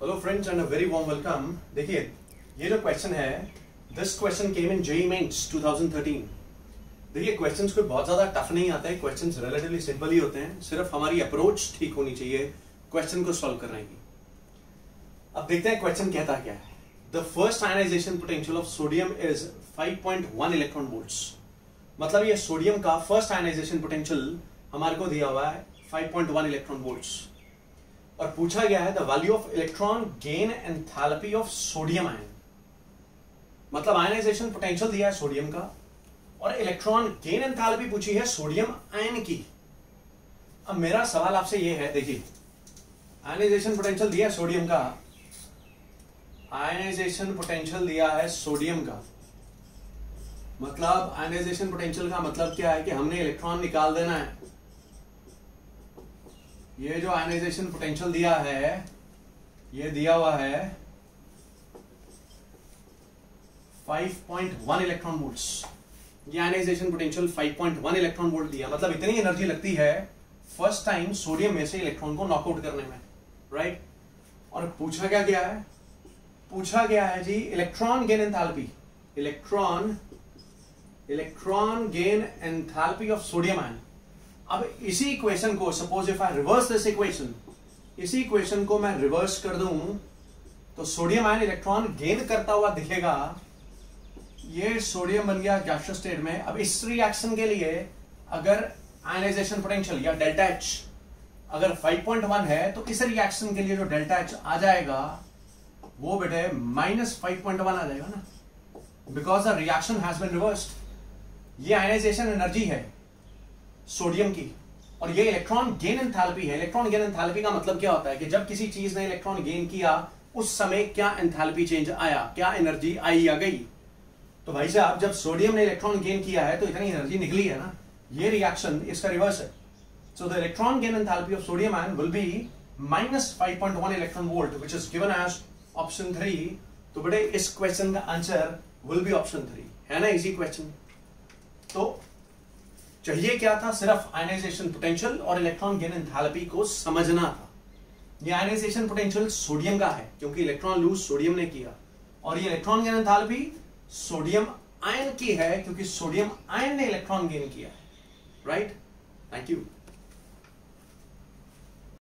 Hello friends and a very warm welcome देखिए, ये जो क्वेश्चन है this question came in JEE Mains 2013 देखिए क्वेश्चंस कोई बहुत ज़्यादा टफ नहीं आता है क्वेश्चंस रिलेटिवली सिंपल ही होते हैं, सिर्फ़ हमारी अप्रोच ठीक होनी चाहिए क्वेश्चन को सॉल्व करने की। अब देखते हैं क्वेश्चन कहता क्या है। The first ionization potential of sodium is 5.1 electron volts मतलब ये सोडियम का फ़र्स्ट आयनाइजेशन पोटेंशियल हमारे को दिया हुआ है 5.1 इलेक्ट्रॉन वोल्ट्स और पूछा गया है the value of electron gain enthalpy of sodium ion मतलब आयनाइजेशन पोटेंशियल दिया है सोडियम का, और इलेक्ट्रॉन गेन एंथैल्पी पूछी है सोडियम आयन की। अब मेरा सवाल आपसे यह है, देखिए आयनाइजेशन पोटेंशियल दिया है सोडियम का आयनाइजेशन पोटेंशियल दिया है सोडियम का। मतलब आयनाइजेशन पोटेंशियल का मतलब क्या है कि हमने इलेक्ट्रॉन निकाल देना है। ये जो आयनाइजेशन पोटेंशियल दिया है, ये दिया हुआ है 5.1 इलेक्ट्रॉन वोल्ट्स ये आयनाइजेशन पोटेंशियल 5.1 इलेक्ट्रॉन वोल्ट दिया। मतलब इतनी एनर्जी लगती है फ़र्स्ट टाइम सोडियम में से इलेक्ट्रॉन को नॉकआउट करने में राइट और पूछा क्या गया है? पूछा गया है जी electron gain enthalpy electron electron gain enthalpy of sodium ion अब इसी इक्वेशन को suppose if I reverse this equation इसी इक्वेशन को मैं रिवर्स कर दूँ तो सोडियम आयन इलेक्ट्रॉन गेन करता हुआ दिखेगा। ये सोडियम बन गया गैशियस स्टेट में। अब इस रिएक्शन के लिए अगर आयनाइजेशन पोटेंशियल या डेल्टा एच अगर 5.1 है तो इस रिएक्शन के लिए जो डेल्टा एच आ जाएगा, वो बेटे माइनस फाइव पॉइंट वन आ जाएगा ना। Because the reaction has been reversed ये आयनाइजेशन एनर्जी है। सोडियम की। और ये इलेक्ट्रॉन गेन एंथैल्पी है। इलेक्ट्रॉन गेन एंथैल्पी का मतलब क्या होता है कि जब किसी चीज़ ने इलेक्ट्रॉन गेन किया, उस समय क्या एंथैल्पी चेंज आया? क्या एनर्जी आई या गई? तो भाई साहब, जब सोडियम ने इलेक्ट्रॉन गेन किया है तो इतनी एनर्जी निकली है ना। ये रिएक्शन इसका रिवर्स है। So the electron gain enthalpy of sodium ion will be minus five point one electron volt which is given as option three तो बेटे, इस क्वेश्चन का answer will be option three है ना इजी क्वेश्चन तो चाहिए क्या था? सिर्फ़ आयनाइजेशन पोटेंशियल और इलेक्ट्रॉन गेन एंथैल्पी को समझना था। ये आयनाइजेशन पोटेंशियल सोडियम का है, क्योंकि इलेक्ट्रॉन लूज सोडियम ने किया। और ये electron gain enthalpy sodium ion की है, क्योंकि सोडियम आयन ने इलेक्ट्रॉन गेन किया है। Right thank you